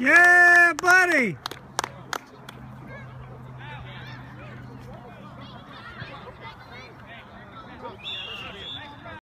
Yeah, buddy.